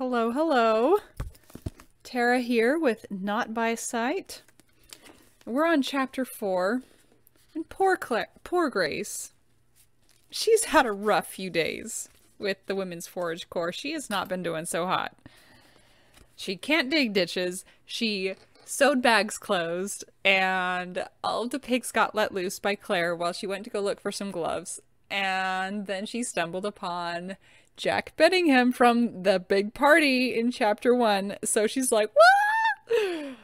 Hello, hello. Tara here with Not by Sight. We're on chapter four. And poor Claire, poor Grace. She's had a rough few days with the Women's Forage Corps. She has not been doing so hot. She can't dig ditches. She sewed bags closed, and all of the pigs got let loose by Claire while she went to go look for some gloves. And then she stumbled upon Jack Benningham from the big party in chapter one. So she's like, what?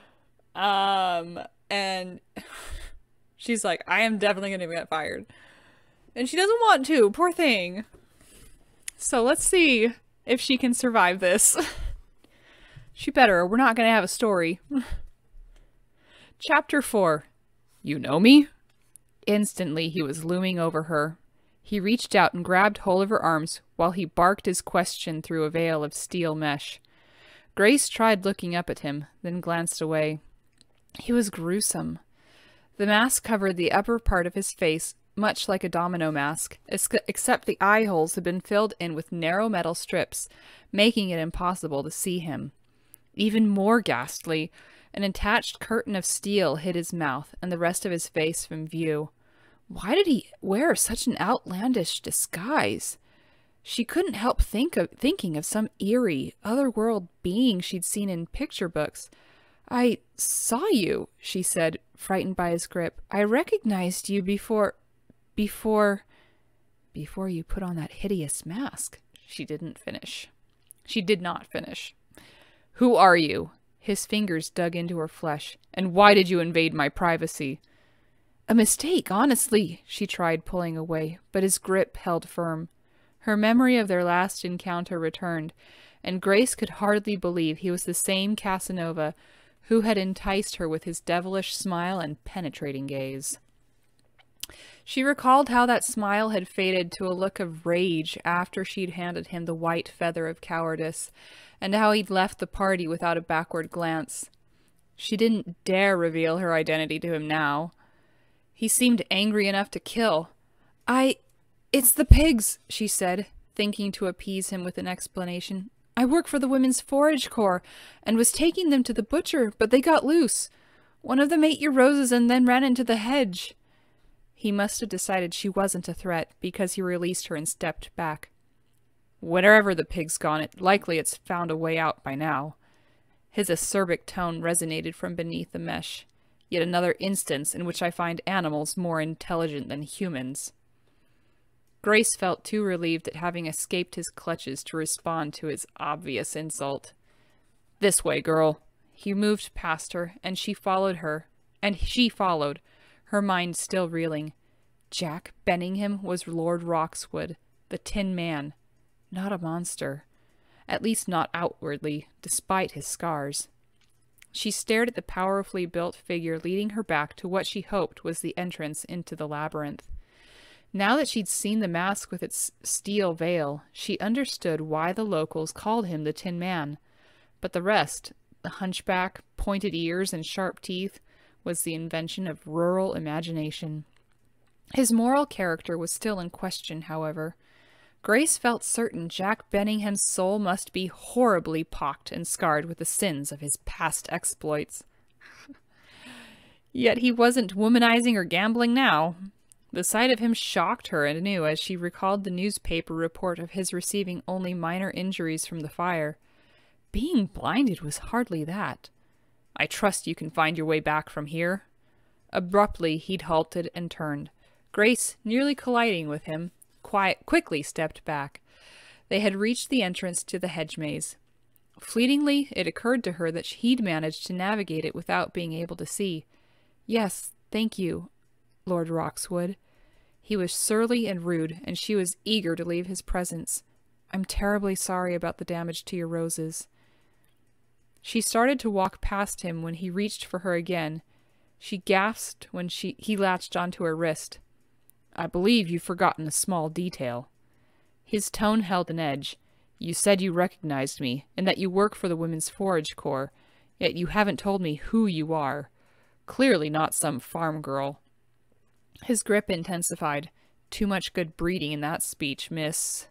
Um, and she's like, I am definitely going to get fired. And she doesn't want to, poor thing. So let's see if she can survive this. she better, we're not going to have a story. Chapter 4 You know me? Instantly, he was looming over her. He reached out and grabbed hold of her arms while he barked his question through a veil of steel mesh. Grace tried looking up at him, then glanced away. He was gruesome. The mask covered the upper part of his face, much like a domino mask, except the eye holes had been filled in with narrow metal strips, making it impossible to see him. Even more ghastly, an attached curtain of steel hid his mouth and the rest of his face from view. Why did he wear such an outlandish disguise? She couldn't help think of thinking of some eerie, otherworld being she'd seen in picture books. I saw you, she said, frightened by his grip. I recognized you before before before you put on that hideous mask. She didn't finish. She did not finish. Who are you? His fingers dug into her flesh. And why did you invade my privacy? A mistake, honestly, she tried pulling away, but his grip held firm. Her memory of their last encounter returned, and Grace could hardly believe he was the same Casanova who had enticed her with his devilish smile and penetrating gaze. She recalled how that smile had faded to a look of rage after she'd handed him the white feather of cowardice, and how he'd left the party without a backward glance. She didn't dare reveal her identity to him now. He seemed angry enough to kill. I. It's the pigs, she said, thinking to appease him with an explanation. I work for the Women's Forage Corps, and was taking them to the butcher, but they got loose. One of them ate your roses and then ran into the hedge. He must have decided she wasn't a threat, because he released her and stepped back. Wherever the pig's gone, it likely it's found a way out by now. His acerbic tone resonated from beneath the mesh. Yet another instance in which I find animals more intelligent than humans. Grace felt too relieved at having escaped his clutches to respond to his obvious insult. This way, girl. He moved past her, and she followed her, and she followed, her mind still reeling. Jack Benningham was Lord Roxwood, the Tin Man, not a monster. At least not outwardly, despite his scars. She stared at the powerfully built figure leading her back to what she hoped was the entrance into the labyrinth. Now that she'd seen the mask with its steel veil, she understood why the locals called him the Tin Man. But the rest, the hunchback, pointed ears, and sharp teeth, was the invention of rural imagination. His moral character was still in question, however. Grace felt certain Jack Benningham's soul must be horribly pocked and scarred with the sins of his past exploits. Yet he wasn't womanizing or gambling now. The sight of him shocked her anew as she recalled the newspaper report of his receiving only minor injuries from the fire. Being blinded was hardly that. I trust you can find your way back from here. Abruptly, he'd halted and turned. Grace, nearly colliding with him, quiet, quickly stepped back. They had reached the entrance to the hedge maze. Fleetingly, it occurred to her that he'd managed to navigate it without being able to see. Yes, thank you, Lord Roxwood. He was surly and rude, and she was eager to leave his presence. I'm terribly sorry about the damage to your roses. She started to walk past him when he reached for her again. She gasped when she he latched onto her wrist. I believe you've forgotten a small detail. His tone held an edge. You said you recognized me, and that you work for the Women's Forage Corps, yet you haven't told me who you are. Clearly not some farm girl. His grip intensified. Too much good breeding in that speech, miss.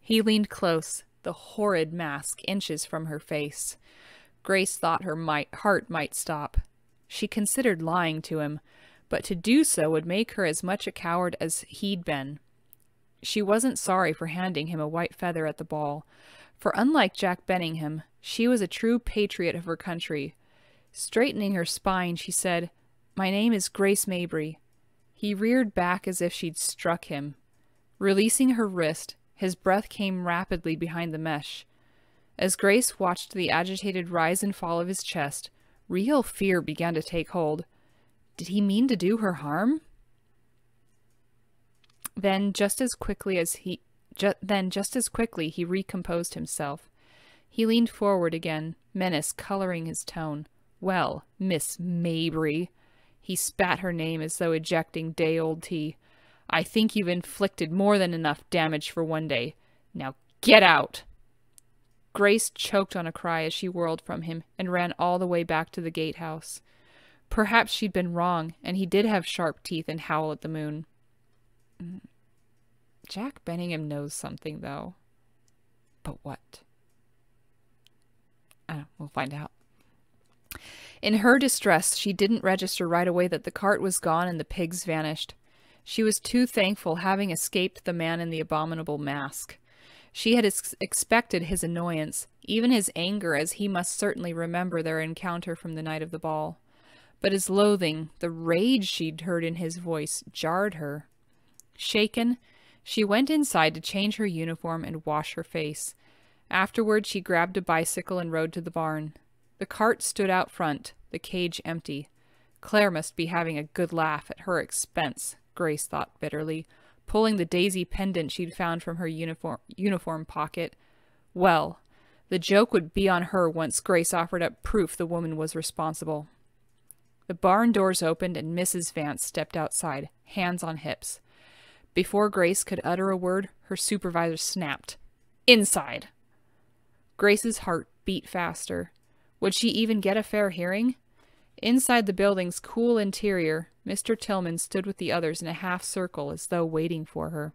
He leaned close, the horrid mask inches from her face. Grace thought her might, heart might stop. She considered lying to him, but to do so would make her as much a coward as he'd been. She wasn't sorry for handing him a white feather at the ball, for unlike Jack Benningham, she was a true patriot of her country. Straightening her spine, she said, My name is Grace Mabry. He reared back as if she'd struck him. Releasing her wrist, his breath came rapidly behind the mesh. As Grace watched the agitated rise and fall of his chest, real fear began to take hold. Did he mean to do her harm? Then, just as quickly as he ju- then just as quickly he recomposed himself. He leaned forward again, menace coloring his tone. Well, Miss Mabry. He spat her name as though ejecting day-old tea. I think you've inflicted more than enough damage for one day. Now get out! Grace choked on a cry as she whirled from him and ran all the way back to the gatehouse. Perhaps she'd been wrong, and he did have sharp teeth and howl at the moon. Jack Benningham knows something, though. But what? Uh, we'll find out. In her distress, she didn't register right away that the cart was gone and the pigs vanished. She was too thankful having escaped the man in the abominable mask. She had ex expected his annoyance, even his anger, as he must certainly remember their encounter from the night of the ball. But his loathing, the rage she'd heard in his voice, jarred her. Shaken, she went inside to change her uniform and wash her face. Afterward, she grabbed a bicycle and rode to the barn. The cart stood out front, the cage empty. Claire must be having a good laugh at her expense, Grace thought bitterly, pulling the daisy pendant she'd found from her uniform, uniform pocket. Well, the joke would be on her once Grace offered up proof the woman was responsible. The barn doors opened and Mrs. Vance stepped outside, hands on hips. Before Grace could utter a word, her supervisor snapped. Inside! Grace's heart beat faster. Would she even get a fair hearing? Inside the building's cool interior, Mr. Tillman stood with the others in a half circle as though waiting for her.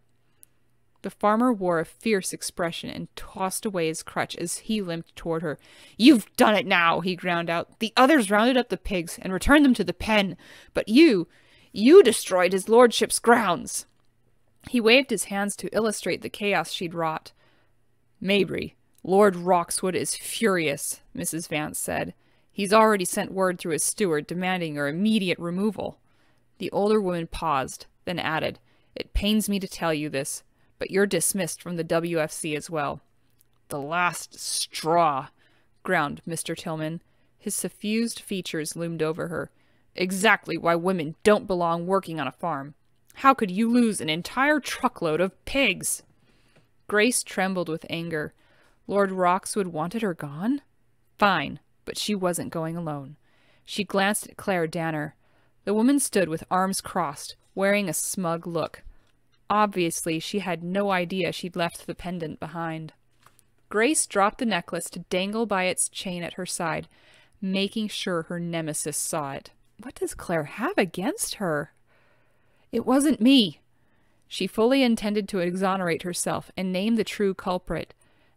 The farmer wore a fierce expression and tossed away his crutch as he limped toward her. You've done it now, he ground out. The others rounded up the pigs and returned them to the pen. But you, you destroyed his lordship's grounds. He waved his hands to illustrate the chaos she'd wrought. Mabry, Lord Roxwood is furious, Mrs. Vance said. He's already sent word through his steward demanding your immediate removal. The older woman paused, then added, It pains me to tell you this, but you're dismissed from the WFC as well. The last straw, ground Mr. Tillman. His suffused features loomed over her. Exactly why women don't belong working on a farm. How could you lose an entire truckload of pigs? Grace trembled with anger. Lord Roxwood wanted her gone? Fine, but she wasn't going alone. She glanced at Claire Danner. The woman stood with arms crossed, wearing a smug look. Obviously, she had no idea she'd left the pendant behind. Grace dropped the necklace to dangle by its chain at her side, making sure her nemesis saw it. What does Claire have against her? It wasn't me. She fully intended to exonerate herself and name the true culprit.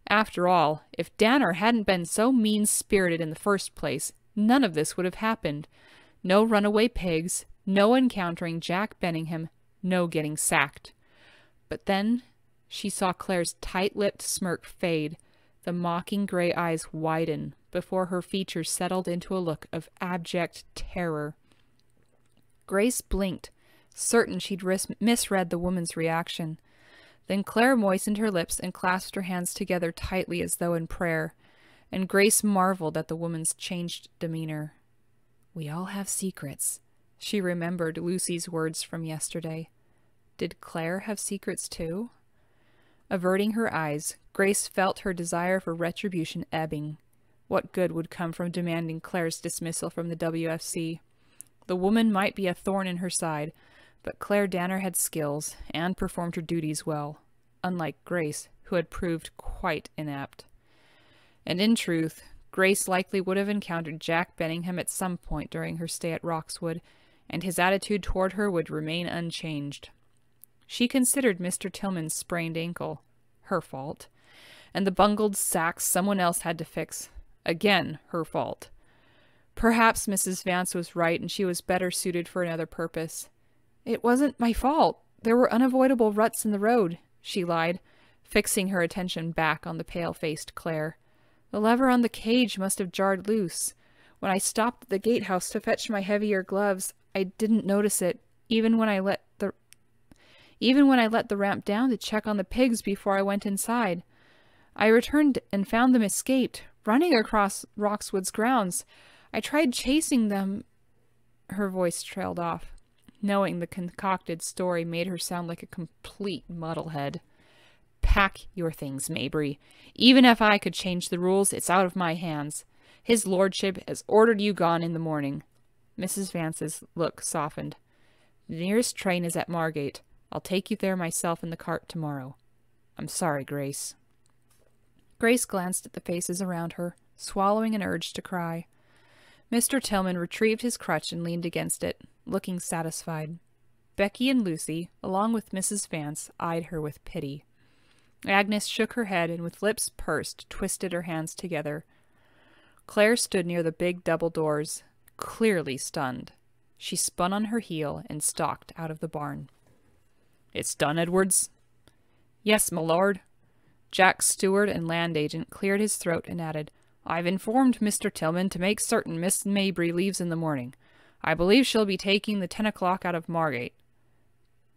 After all, if Danner hadn't been so mean-spirited in the first place, none of this would have happened. No runaway pigs, no encountering Jack Benningham, no getting sacked. But then she saw Claire's tight-lipped smirk fade, the mocking gray eyes widen before her features settled into a look of abject terror. Grace blinked, certain she'd misread the woman's reaction. Then Claire moistened her lips and clasped her hands together tightly as though in prayer, and Grace marveled at the woman's changed demeanor. We all have secrets. She remembered Lucy's words from yesterday. Did Claire have secrets too? Averting her eyes, Grace felt her desire for retribution ebbing. What good would come from demanding Claire's dismissal from the WFC? The woman might be a thorn in her side, but Claire Danner had skills and performed her duties well, unlike Grace, who had proved quite inept. And in truth, Grace likely would have encountered Jack Benningham at some point during her stay at Roxwood, and his attitude toward her would remain unchanged. She considered Mr. Tillman's sprained ankle her fault, and the bungled sacks someone else had to fix. Again, her fault. Perhaps Mrs. Vance was right and she was better suited for another purpose. It wasn't my fault. There were unavoidable ruts in the road, she lied, fixing her attention back on the pale-faced Claire. The lever on the cage must have jarred loose. When I stopped at the gatehouse to fetch my heavier gloves, I didn't notice it, even when I let the even when I let the ramp down to check on the pigs before I went inside. I returned and found them escaped, running across Roxwood's grounds. I tried chasing them. Her voice trailed off. Knowing the concocted story made her sound like a complete muddlehead. Pack your things, Mabry. Even if I could change the rules, it's out of my hands. His lordship has ordered you gone in the morning. Mrs. Vance's look softened. The nearest train is at Margate. I'll take you there myself in the cart tomorrow. I'm sorry, Grace. Grace glanced at the faces around her, swallowing an urge to cry. Mr. Tillman retrieved his crutch and leaned against it, looking satisfied. Becky and Lucy, along with Mrs. Vance, eyed her with pity. Agnes shook her head and with lips pursed twisted her hands together. Claire stood near the big double doors, clearly stunned. She spun on her heel and stalked out of the barn. It's done, Edwards? Yes, my lord. Jack's steward and land agent cleared his throat and added, I've informed Mr. Tillman to make certain Miss Mabry leaves in the morning. I believe she'll be taking the ten o'clock out of Margate.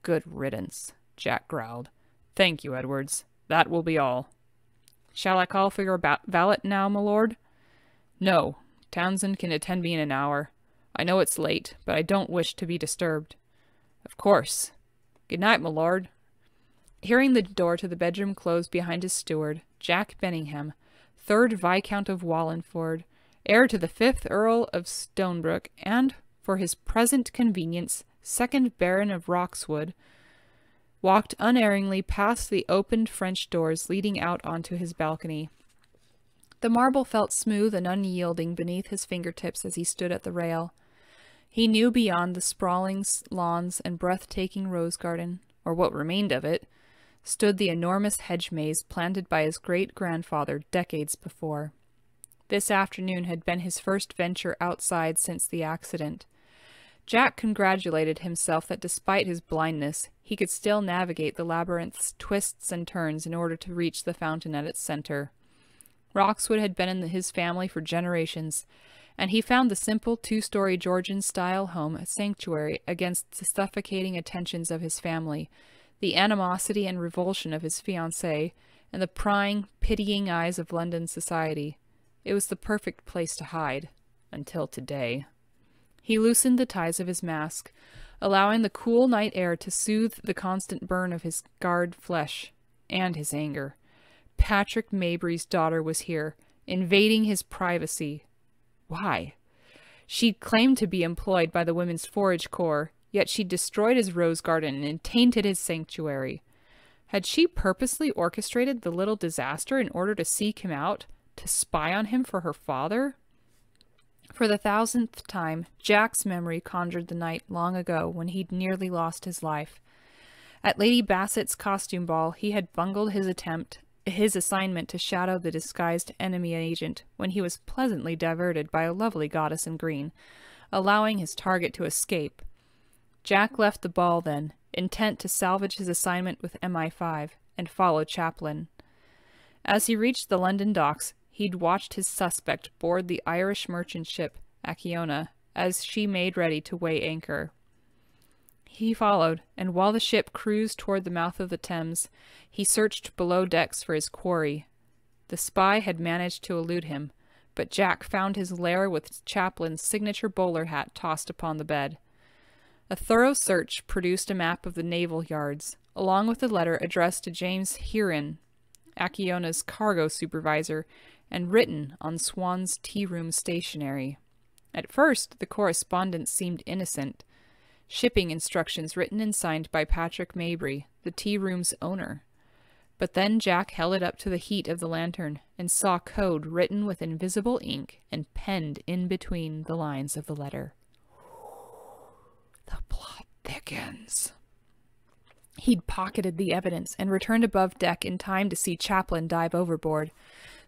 Good riddance, Jack growled. Thank you, Edwards. That will be all. Shall I call for your valet now, my lord? No. Townsend can attend me in an hour. I know it's late, but I don't wish to be disturbed. Of course. Good night, my lord. Hearing the door to the bedroom close behind his steward, Jack Benningham, third Viscount of Wallingford, heir to the fifth Earl of Stonebrook, and, for his present convenience, second Baron of Roxwood, walked unerringly past the opened French doors leading out onto his balcony. The marble felt smooth and unyielding beneath his fingertips as he stood at the rail. He knew beyond the sprawling lawns and breathtaking rose garden, or what remained of it, stood the enormous hedge maze planted by his great-grandfather decades before. This afternoon had been his first venture outside since the accident. Jack congratulated himself that despite his blindness, he could still navigate the labyrinth's twists and turns in order to reach the fountain at its center. Roxwood had been in his family for generations, and he found the simple two-story Georgian-style home a sanctuary against the suffocating attentions of his family, the animosity and revulsion of his fiancée, and the prying, pitying eyes of London society. It was the perfect place to hide. Until today. He loosened the ties of his mask, allowing the cool night air to soothe the constant burn of his scarred flesh and his anger. Patrick Mabry's daughter was here, invading his privacy. Why? She claimed to be employed by the Women's Forage Corps, yet she destroyed his rose garden and tainted his sanctuary. Had she purposely orchestrated the little disaster in order to seek him out, to spy on him for her father? For the thousandth time, Jack's memory conjured the night long ago when he'd nearly lost his life. At Lady Bassett's costume ball, he had bungled his attempt his assignment to shadow the disguised enemy agent when he was pleasantly diverted by a lovely goddess in green, allowing his target to escape. Jack left the ball then, intent to salvage his assignment with MI5 and follow Chaplin. As he reached the London docks, he'd watched his suspect board the Irish merchant ship Acciona as she made ready to weigh anchor. He followed, and while the ship cruised toward the mouth of the Thames, he searched below decks for his quarry. The spy had managed to elude him, but Jack found his lair with Chaplin's signature bowler hat tossed upon the bed. A thorough search produced a map of the naval yards, along with a letter addressed to James Heron, Acciona's cargo supervisor, and written on Swan's tea-room stationery. At first, the correspondence seemed innocent, shipping instructions written and signed by Patrick Mabry, the tea room's owner. But then Jack held it up to the heat of the lantern and saw code written with invisible ink and penned in between the lines of the letter. The plot thickens. He'd pocketed the evidence and returned above deck in time to see Chaplin dive overboard.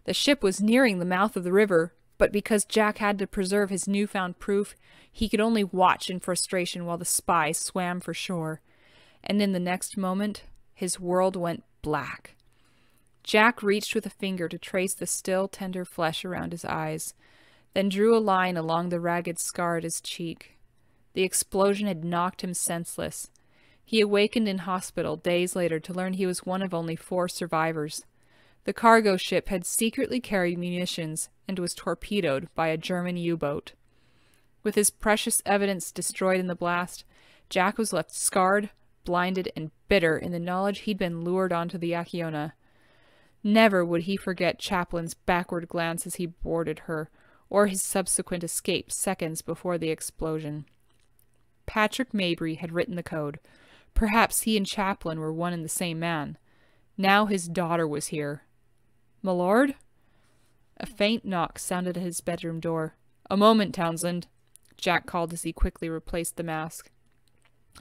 The ship was nearing the mouth of the river, but because Jack had to preserve his newfound proof, he could only watch in frustration while the spy swam for shore. And in the next moment, his world went black. Jack reached with a finger to trace the still, tender flesh around his eyes, then drew a line along the ragged scar at his cheek. The explosion had knocked him senseless. He awakened in hospital days later to learn he was one of only four survivors. The cargo ship had secretly carried munitions and was torpedoed by a German U-boat. With his precious evidence destroyed in the blast, Jack was left scarred, blinded, and bitter in the knowledge he'd been lured onto the Acciona. Never would he forget Chaplin's backward glance as he boarded her, or his subsequent escape seconds before the explosion. Patrick Mabry had written the code. Perhaps he and Chaplin were one and the same man. Now his daughter was here. Milord? A faint knock sounded at his bedroom door. A moment, Townsend, Jack called as he quickly replaced the mask.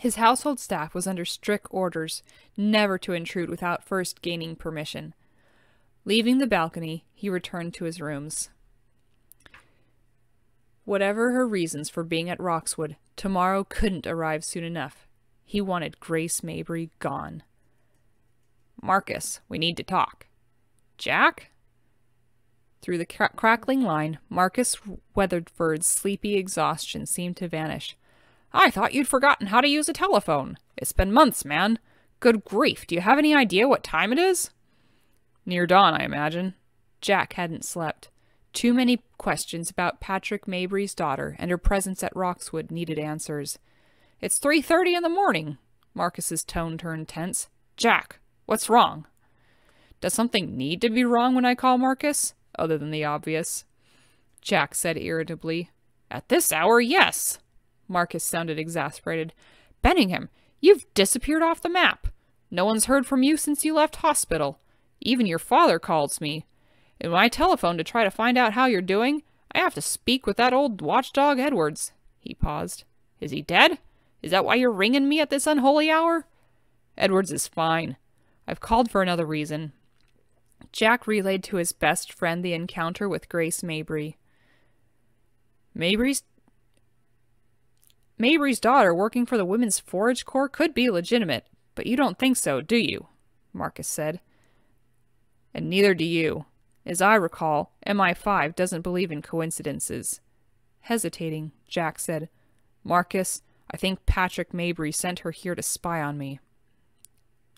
His household staff was under strict orders never to intrude without first gaining permission. Leaving the balcony, he returned to his rooms. Whatever her reasons for being at Roxwood, tomorrow couldn't arrive soon enough. He wanted Grace Mabry gone. Marcus, we need to talk. Jack? Through the cra crackling line, Marcus Weatherford's sleepy exhaustion seemed to vanish. I thought you'd forgotten how to use a telephone. It's been months, man. Good grief, do you have any idea what time it is? Near dawn, I imagine. Jack hadn't slept. Too many questions about Patrick Mabry's daughter and her presence at Roxwood needed answers. It's 3.30 in the morning. Marcus's tone turned tense. Jack, what's wrong? Does something need to be wrong when I call Marcus? Other than the obvious. Jack said irritably. At this hour, yes. Marcus sounded exasperated. Benningham, you've disappeared off the map. No one's heard from you since you left hospital. Even your father calls me. And when I telephone to try to find out how you're doing, I have to speak with that old watchdog Edwards. He paused. Is he dead? Is that why you're ringing me at this unholy hour? Edwards is fine. I've called for another reason. Jack relayed to his best friend the encounter with Grace Mabry. Mabry's Mabry's daughter working for the Women's Forage Corps could be legitimate, but you don't think so, do you? Marcus said. And neither do you. As I recall, MI5 doesn't believe in coincidences. Hesitating, Jack said, Marcus, I think Patrick Mabry sent her here to spy on me.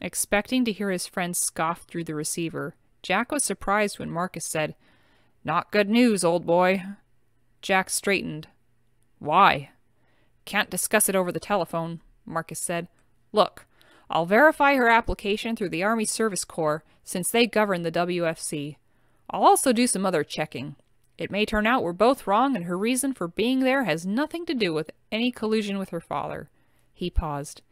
Expecting to hear his friend scoff through the receiver, Jack was surprised when Marcus said, Not good news, old boy. Jack straightened. Why? Can't discuss it over the telephone, Marcus said. Look, I'll verify her application through the Army Service Corps, since they govern the WFC. I'll also do some other checking. It may turn out we're both wrong and her reason for being there has nothing to do with any collusion with her father. He paused.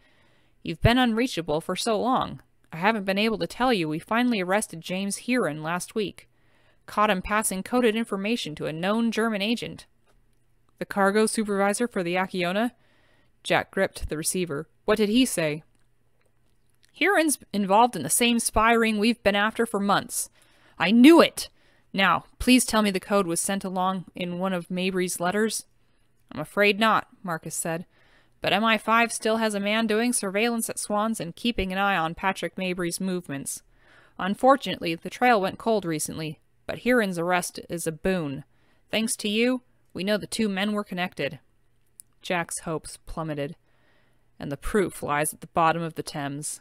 You've been unreachable for so long. I haven't been able to tell you we finally arrested James Heron last week. Caught him passing coded information to a known German agent. The cargo supervisor for the Acciona? Jack gripped the receiver. What did he say? Heron's involved in the same spy ring we've been after for months. I knew it! Now, please tell me the code was sent along in one of Mabry's letters. I'm afraid not, Marcus said. But MI5 still has a man doing surveillance at Swans and keeping an eye on Patrick Mabry's movements. Unfortunately, the trail went cold recently, but Heron's arrest is a boon. Thanks to you, we know the two men were connected. Jack's hopes plummeted, and the proof lies at the bottom of the Thames.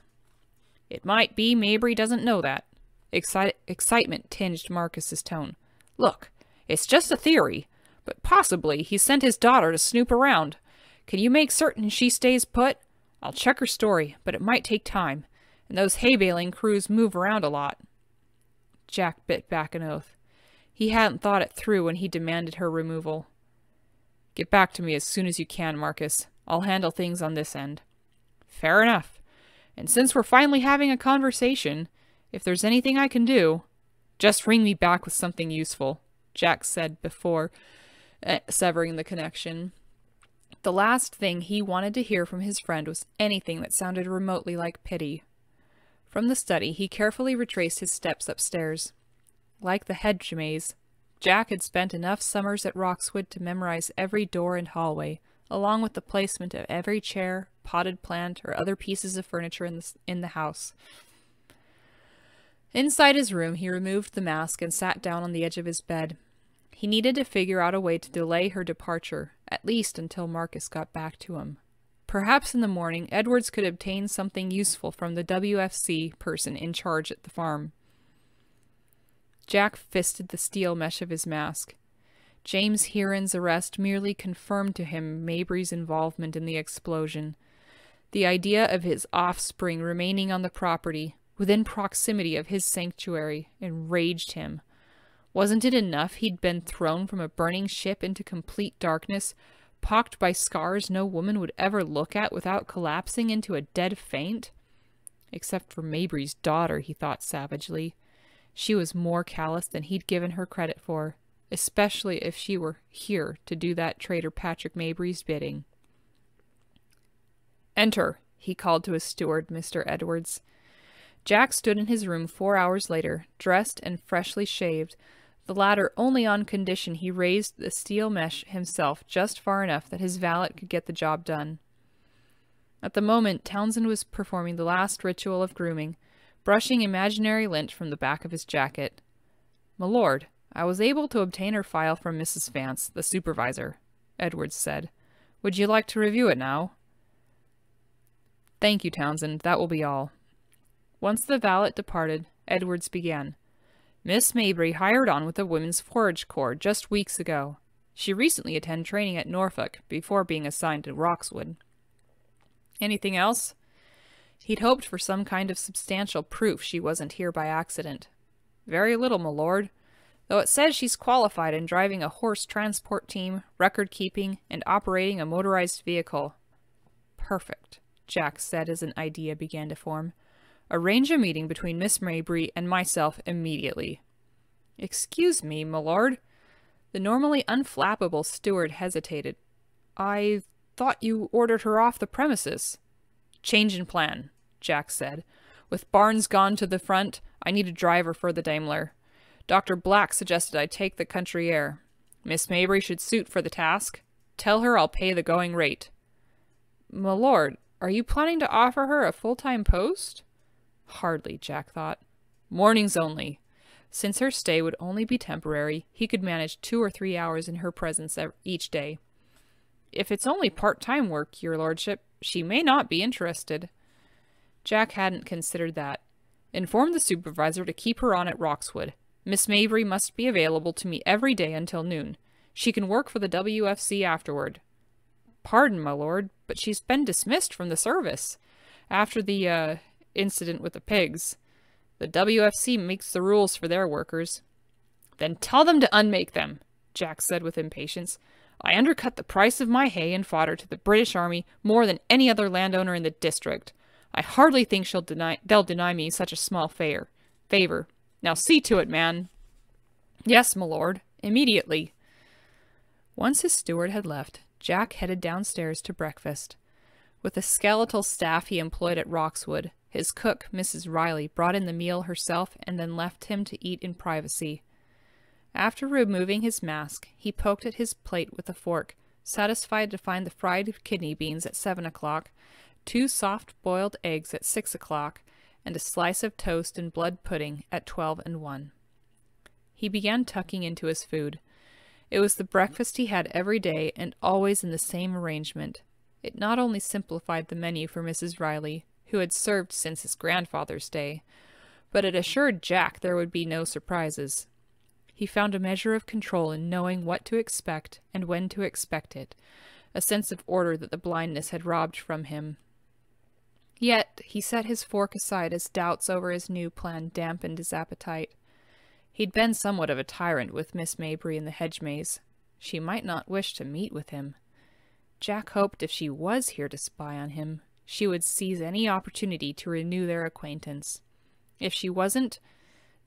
It might be Mabry doesn't know that. Exci excitement tinged Marcus's tone. Look, it's just a theory, but possibly he sent his daughter to snoop around. Can you make certain she stays put? I'll check her story, but it might take time, and those hay baling crews move around a lot. Jack bit back an oath. He hadn't thought it through when he demanded her removal. Get back to me as soon as you can, Marcus. I'll handle things on this end. Fair enough. And since we're finally having a conversation, if there's anything I can do, just ring me back with something useful, Jack said before uh, severing the connection. The last thing he wanted to hear from his friend was anything that sounded remotely like pity. From the study, he carefully retraced his steps upstairs. Like the hedge maze, Jack had spent enough summers at Roxwood to memorize every door and hallway, along with the placement of every chair, potted plant, or other pieces of furniture in the, in the house. Inside his room, he removed the mask and sat down on the edge of his bed. He needed to figure out a way to delay her departure, at least until Marcus got back to him. Perhaps in the morning, Edwards could obtain something useful from the WFC person in charge at the farm. Jack fisted the steel mesh of his mask. James Heron's arrest merely confirmed to him Mabry's involvement in the explosion. The idea of his offspring remaining on the property, within proximity of his sanctuary, enraged him. Wasn't it enough he'd been thrown from a burning ship into complete darkness, pocked by scars no woman would ever look at without collapsing into a dead faint? Except for Mabry's daughter, he thought savagely. She was more callous than he'd given her credit for, especially if she were here to do that traitor Patrick Mabry's bidding. Enter, he called to his steward, Mr. Edwards. Jack stood in his room four hours later, dressed and freshly shaved, the latter only on condition he raised the steel mesh himself just far enough that his valet could get the job done. At the moment, Townsend was performing the last ritual of grooming, brushing imaginary lint from the back of his jacket. "Milord, I was able to obtain her file from Mrs. Vance, the supervisor," Edwards said. "Would you like to review it now?" "Thank you, Townsend. That will be all." Once the valet departed, Edwards began. Miss Mabry hired on with the Women's Forage Corps just weeks ago. She recently attended training at Norfolk before being assigned to Roxwood. Anything else? He'd hoped for some kind of substantial proof she wasn't here by accident. Very little, my lord. Though it says she's qualified in driving a horse transport team, record keeping, and operating a motorized vehicle. Perfect, Jack said as an idea began to form. Arrange a meeting between Miss Mabry and myself immediately. Excuse me, my lord. The normally unflappable steward hesitated. I thought you ordered her off the premises. Change in plan, Jack said. With Barnes gone to the front, I need a driver for the Daimler. Dr. Black suggested I take the country air. Miss Mabry should suit for the task. Tell her I'll pay the going rate. My lord, are you planning to offer her a full-time post? Hardly, Jack thought. Mornings only. Since her stay would only be temporary, he could manage two or three hours in her presence each day. If it's only part-time work, your lordship, she may not be interested. Jack hadn't considered that. Inform the supervisor to keep her on at Roxwood. Miss Mabry must be available to me every day until noon. She can work for the WFC afterward. Pardon, my lord, but she's been dismissed from the service. After the, uh, incident with the pigs. The WFC makes the rules for their workers. Then tell them to unmake them, Jack said with impatience. I undercut the price of my hay and fodder to the British Army more than any other landowner in the district. I hardly think she'll deny they'll deny me such a small favor. Favor. Now see to it, man. Yes, my lord. Immediately. Once his steward had left, Jack headed downstairs to breakfast. With the skeletal staff he employed at Roxwood, his cook, Mrs. Riley, brought in the meal herself and then left him to eat in privacy. After removing his mask, he poked at his plate with a fork, satisfied to find the fried kidney beans at seven o'clock, two soft boiled eggs at six o'clock, and a slice of toast and blood pudding at twelve and one. He began tucking into his food. It was the breakfast he had every day and always in the same arrangement. It not only simplified the menu for Mrs. Riley, who had served since his grandfather's day, but it assured Jack there would be no surprises. He found a measure of control in knowing what to expect and when to expect it, a sense of order that the blindness had robbed from him. Yet he set his fork aside as doubts over his new plan dampened his appetite. He'd been somewhat of a tyrant with Miss Mabry in the hedge maze. She might not wish to meet with him. Jack hoped if she was here to spy on him, she would seize any opportunity to renew their acquaintance. If she wasn't,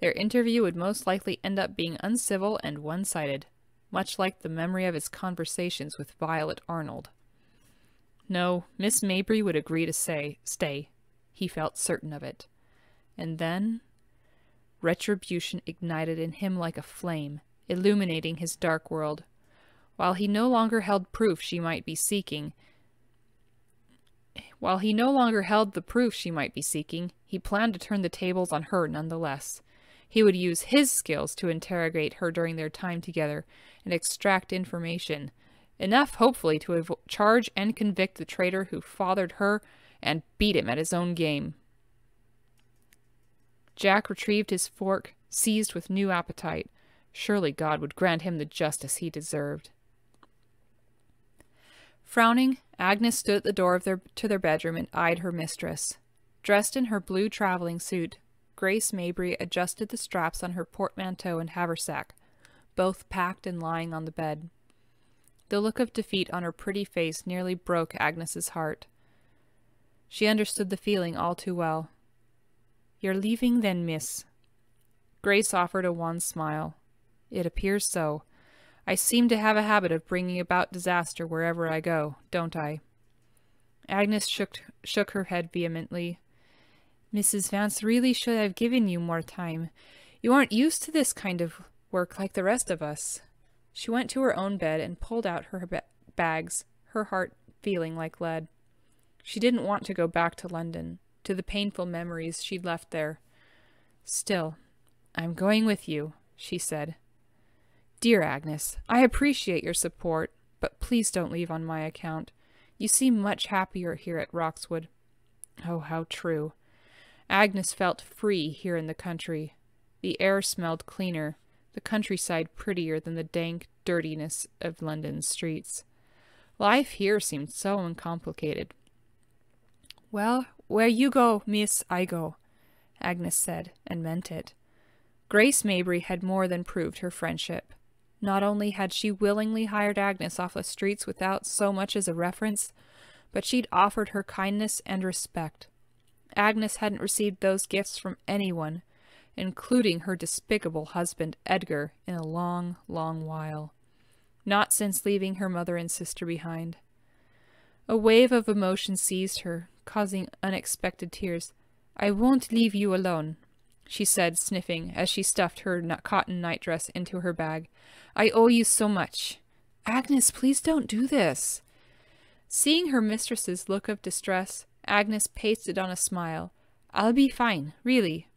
their interview would most likely end up being uncivil and one-sided, much like the memory of his conversations with Violet Arnold. No, Miss Mabry would agree to say stay. He felt certain of it. And then retribution ignited in him like a flame, illuminating his dark world. While he no longer held proof she might be seeking, while he no longer held the proof she might be seeking, he planned to turn the tables on her nonetheless. He would use his skills to interrogate her during their time together and extract information, enough hopefully to charge and convict the traitor who fathered her and beat him at his own game. Jack retrieved his fork, seized with new appetite. Surely God would grant him the justice he deserved. Frowning, Agnes stood at the door of their, to their bedroom and eyed her mistress. Dressed in her blue traveling suit, Grace Mabry adjusted the straps on her portmanteau and haversack, both packed and lying on the bed. The look of defeat on her pretty face nearly broke Agnes's heart. She understood the feeling all too well. You're leaving then, miss? Grace offered a wan smile. It appears so. I seem to have a habit of bringing about disaster wherever I go, don't I? Agnes shook, shook her head vehemently. Mrs. Vance really should have given you more time. You aren't used to this kind of work like the rest of us. She went to her own bed and pulled out her ba bags, her heart feeling like lead. She didn't want to go back to London to the painful memories she'd left there. Still, I'm going with you, she said. Dear Agnes, I appreciate your support, but please don't leave on my account. You seem much happier here at Roxwood. Oh, how true. Agnes felt free here in the country. The air smelled cleaner, the countryside prettier than the dank dirtiness of London's streets. Life here seemed so uncomplicated. Well, where you go, miss, I go, Agnes said, and meant it. Grace Mabry had more than proved her friendship. Not only had she willingly hired Agnes off the streets without so much as a reference, but she'd offered her kindness and respect. Agnes hadn't received those gifts from anyone, including her despicable husband Edgar, in a long, long while. Not since leaving her mother and sister behind. A wave of emotion seized her, causing unexpected tears. I won't leave you alone, she said, sniffing, as she stuffed her cotton nightdress into her bag. I owe you so much. Agnes, please don't do this. Seeing her mistress's look of distress, Agnes pasted on a smile. I'll be fine, really,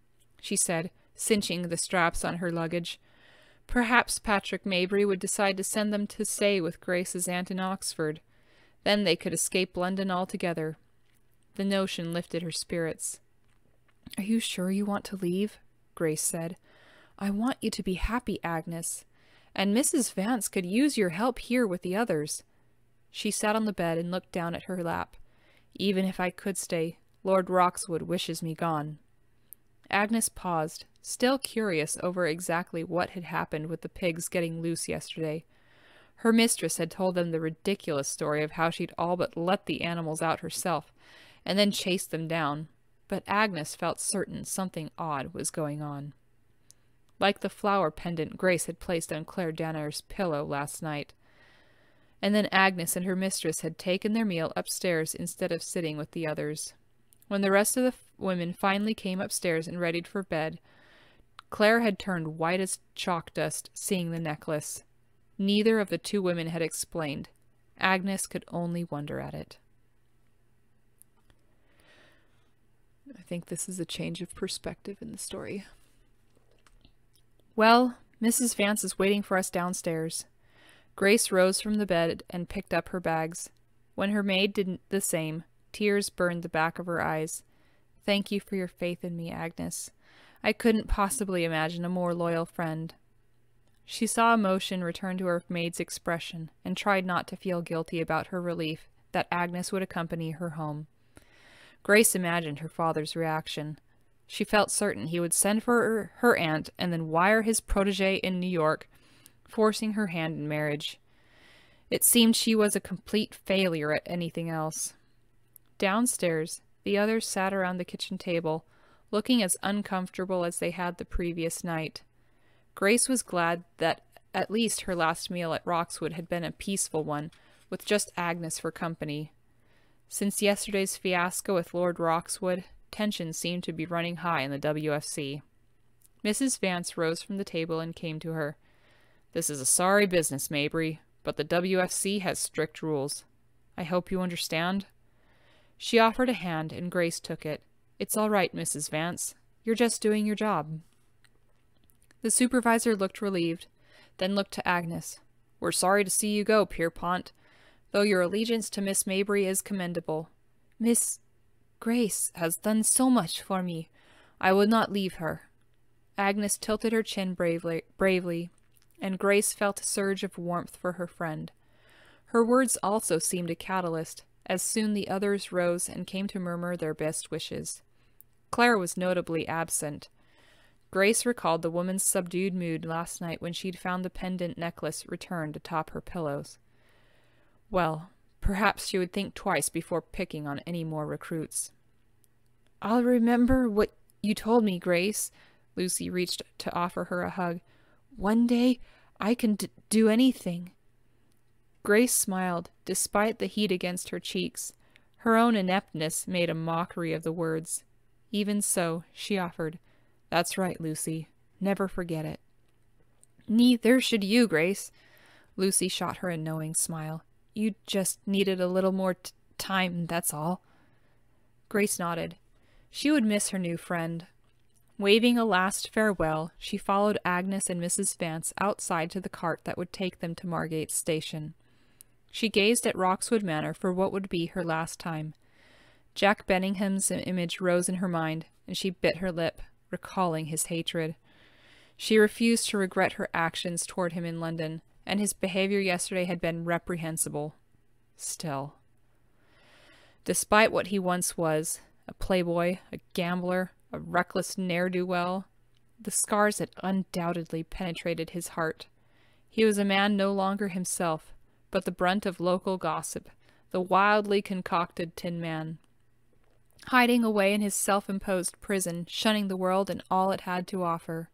she said, cinching the straps on her luggage. Perhaps Patrick Mabry would decide to send them to stay with Grace's aunt in Oxford. Then they could escape London altogether. The notion lifted her spirits. Are you sure you want to leave? Grace said. I want you to be happy, Agnes. And Mrs. Vance could use your help here with the others. She sat on the bed and looked down at her lap. Even if I could stay, Lord Roxwood wishes me gone. Agnes paused, still curious over exactly what had happened with the pigs getting loose yesterday. Her mistress had told them the ridiculous story of how she'd all but let the animals out herself, and then chased them down, but Agnes felt certain something odd was going on. Like the flower pendant Grace had placed on Claire Danner's pillow last night. And then Agnes and her mistress had taken their meal upstairs instead of sitting with the others. When the rest of the women finally came upstairs and readied for bed, Claire had turned white as chalk dust seeing the necklace. Neither of the two women had explained. Agnes could only wonder at it. I think this is a change of perspective in the story. Well, Mrs. Vance is waiting for us downstairs. Grace rose from the bed and picked up her bags. When her maid did the same, tears burned the back of her eyes. Thank you for your faith in me, Agnes. I couldn't possibly imagine a more loyal friend. She saw emotion return to her maid's expression and tried not to feel guilty about her relief that Agnes would accompany her home. Grace imagined her father's reaction. She felt certain he would send for her, aunt and then wire his protege in New York, forcing her hand in marriage. It seemed she was a complete failure at anything else. Downstairs, the others sat around the kitchen table, looking as uncomfortable as they had the previous night. Grace was glad that at least her last meal at Roxwood had been a peaceful one, with just Agnes for company. Since yesterday's fiasco with Lord Roxwood, tensions seemed to be running high in the WFC. Mrs. Vance rose from the table and came to her. This is a sorry business, Mabry, but the WFC has strict rules. I hope you understand. She offered a hand, and Grace took it. It's all right, Mrs. Vance. You're just doing your job. The supervisor looked relieved, then looked to Agnes. We're sorry to see you go, Pierpont, though your allegiance to Miss Mabry is commendable. Miss Grace has done so much for me. I would not leave her. Agnes tilted her chin bravely, bravely, and Grace felt a surge of warmth for her friend. Her words also seemed a catalyst, as soon the others rose and came to murmur their best wishes. Claire was notably absent. Grace recalled the woman's subdued mood last night when she'd found the pendant necklace returned atop her pillows. Well, perhaps she would think twice before picking on any more recruits. I'll remember what you told me, Grace. Lucy reached to offer her a hug. One day I can do anything. Grace smiled, despite the heat against her cheeks. Her own ineptness made a mockery of the words. Even so, she offered, That's right, Lucy. Never forget it. Neither should you, Grace. Lucy shot her a knowing smile. You just needed a little more time, that's all. Grace nodded. She would miss her new friend, Waving a last farewell, she followed Agnes and Mrs. Vance outside to the cart that would take them to Margate station. She gazed at Roxwood Manor for what would be her last time. Jack Benningham's image rose in her mind, and she bit her lip, recalling his hatred. She refused to regret her actions toward him in London, and his behavior yesterday had been reprehensible. Still. Despite what he once was, a playboy, a gambler, a reckless ne'er do well. The scars had undoubtedly penetrated his heart. He was a man no longer himself, but the brunt of local gossip, the wildly concocted Tin Man. Hiding away in his self imposed prison, shunning the world and all it had to offer.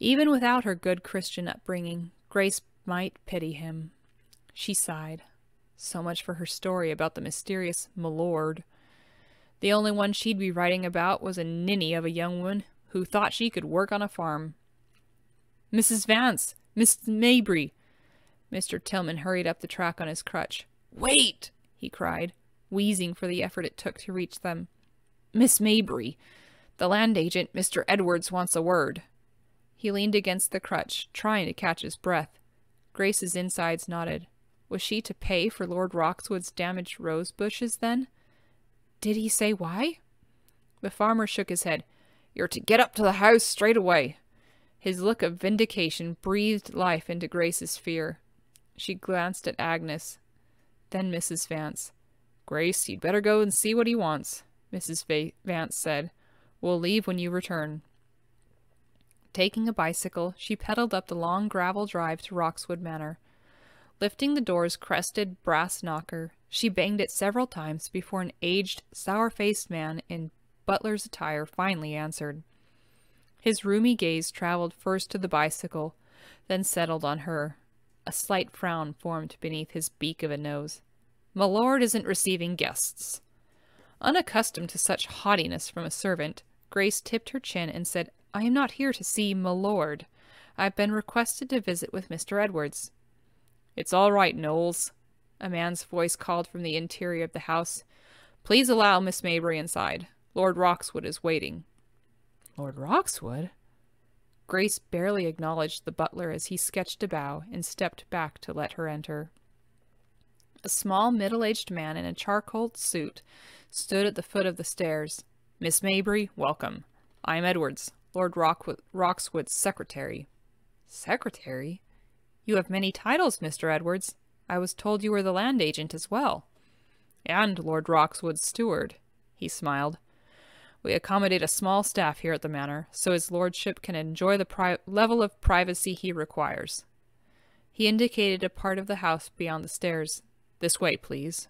Even without her good Christian upbringing, Grace might pity him. She sighed. So much for her story about the mysterious milord. The only one she'd be writing about was a ninny of a young woman who thought she could work on a farm. Mrs. Vance! Miss Mabry! Mr. Tillman hurried up the track on his crutch. Wait! he cried, wheezing for the effort it took to reach them. Miss Mabry! The land agent, Mr. Edwards, wants a word. He leaned against the crutch, trying to catch his breath. Grace's insides nodded. Was she to pay for Lord Roxwood's damaged rose bushes, then? Did he say why? The farmer shook his head. You're to get up to the house straight away. His look of vindication breathed life into Grace's fear. She glanced at Agnes, then Mrs. Vance. Grace, you'd better go and see what he wants, Mrs. Va Vance said. We'll leave when you return. Taking a bicycle, she pedaled up the long gravel drive to Roxwood Manor. Lifting the door's crested brass knocker, she banged it several times before an aged, sour-faced man in butler's attire finally answered. His rheumy gaze traveled first to the bicycle, then settled on her. A slight frown formed beneath his beak of a nose. My lord isn't receiving guests. Unaccustomed to such haughtiness from a servant, Grace tipped her chin and said, I am not here to see my lord. I've been requested to visit with Mr. Edwards. It's all right, Knowles, a man's voice called from the interior of the house. Please allow Miss Mabry inside. Lord Roxwood is waiting. Lord Roxwood? Grace barely acknowledged the butler as he sketched a bow and stepped back to let her enter. A small, middle-aged man in a charcoal suit stood at the foot of the stairs. Miss Mabry, welcome. I am Edwards, Lord Rockwood, Roxwood's secretary. Secretary? You have many titles, Mr. Edwards. I was told you were the land agent as well. And Lord Roxwood's steward, he smiled. We accommodate a small staff here at the manor, so his lordship can enjoy the level of privacy he requires. He indicated a part of the house beyond the stairs. This way, please.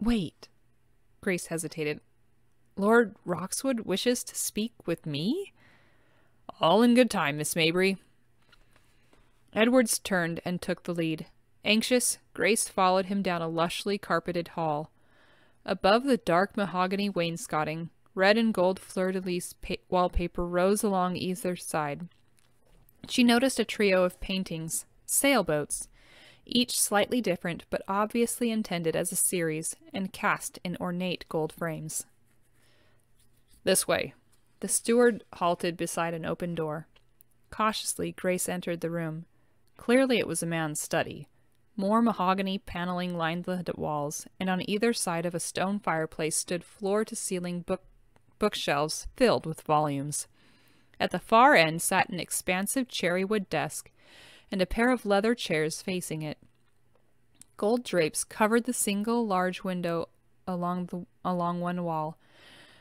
Wait. Grace hesitated. Lord Roxwood wishes to speak with me? All in good time, Miss Mabry. Edwards turned and took the lead. Anxious, Grace followed him down a lushly carpeted hall. Above the dark mahogany wainscoting, red and gold fleur-de-lis wallpaper rose along either side. She noticed a trio of paintings, sailboats, each slightly different but obviously intended as a series and cast in ornate gold frames. This way. The steward halted beside an open door. Cautiously, Grace entered the room. Clearly, it was a man's study. More mahogany paneling lined the walls, and on either side of a stone fireplace stood floor to ceiling book bookshelves filled with volumes. At the far end sat an expansive cherrywood desk and a pair of leather chairs facing it. Gold drapes covered the single large window along the along one wall,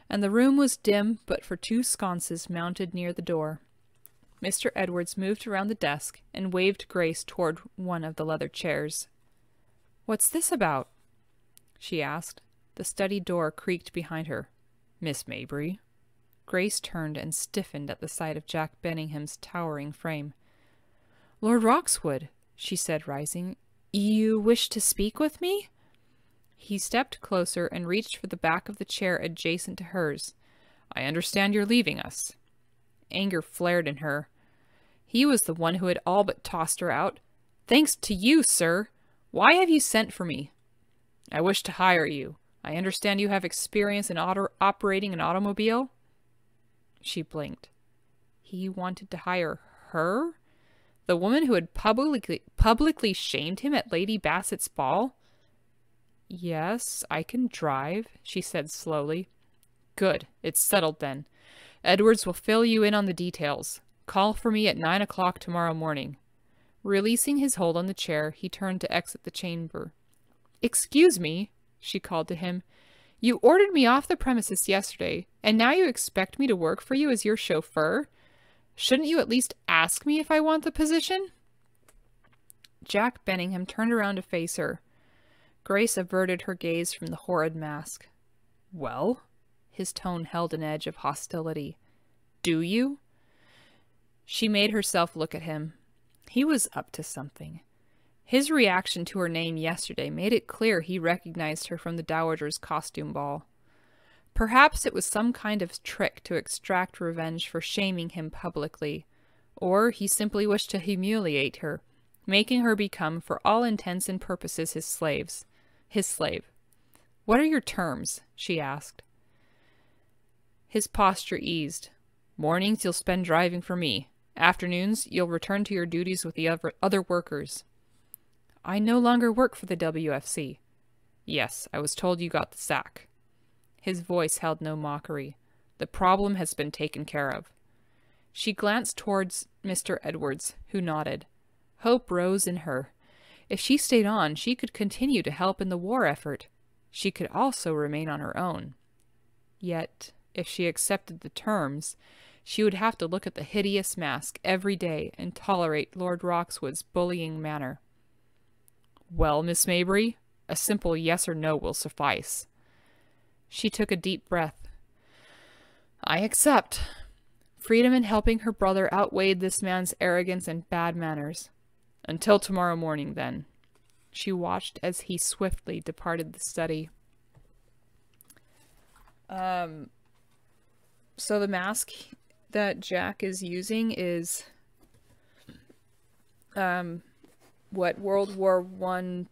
and the room was dim but for two sconces mounted near the door. Mr. Edwards moved around the desk and waved Grace toward one of the leather chairs. What's this about? she asked. The study door creaked behind her. Miss Mabry. Grace turned and stiffened at the sight of Jack Benningham's towering frame. Lord Roxwood, she said, rising, you wish to speak with me? He stepped closer and reached for the back of the chair adjacent to hers. I understand you're leaving us. Anger flared in her. He was the one who had all but tossed her out. Thanks to you, sir. Why have you sent for me? I wish to hire you. I understand you have experience in auto- operating an automobile? She blinked. He wanted to hire her? The woman who had publicly publicly shamed him at Lady Bassett's ball? Yes, I can drive, she said slowly. Good, it's settled then. Edwards will fill you in on the details. Call for me at nine o'clock tomorrow morning. Releasing his hold on the chair, he turned to exit the chamber. Excuse me, she called to him. You ordered me off the premises yesterday, and now you expect me to work for you as your chauffeur? Shouldn't you at least ask me if I want the position? Jack Benningham turned around to face her. Grace averted her gaze from the horrid mask. Well? His tone held an edge of hostility. Do you? She made herself look at him. He was up to something. His reaction to her name yesterday made it clear he recognized her from the Dowager's costume ball. Perhaps it was some kind of trick to extract revenge for shaming him publicly, or he simply wished to humiliate her, making her become, for all intents and purposes, his slaves. His slave. What are your terms? she asked. His posture eased. Mornings you'll spend driving for me. Afternoons you'll return to your duties with the other workers. I no longer work for the WFC. Yes, I was told you got the sack. His voice held no mockery. The problem has been taken care of. She glanced towards Mr. Edwards, who nodded. Hope rose in her. If she stayed on, she could continue to help in the war effort. She could also remain on her own. Yet, if she accepted the terms, she would have to look at the hideous mask every day and tolerate Lord Roxwood's bullying manner. Well, Miss Mabry, a simple yes or no will suffice. She took a deep breath. I accept. Freedom in helping her brother outweighed this man's arrogance and bad manners. Until tomorrow morning, then. She watched as he swiftly departed the study. Um, so the mask that Jack is using is um, what World War One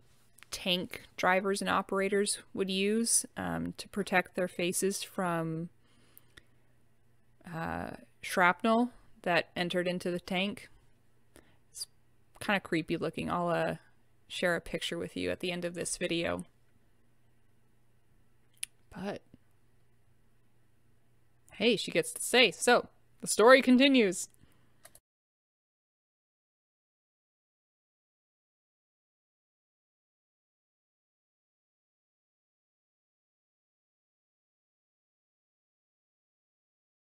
tank drivers and operators would use um, to protect their faces from uh, shrapnel that entered into the tank. Kind of creepy looking. I'll uh, share a picture with you at the end of this video. But hey, she gets to say. So the story continues.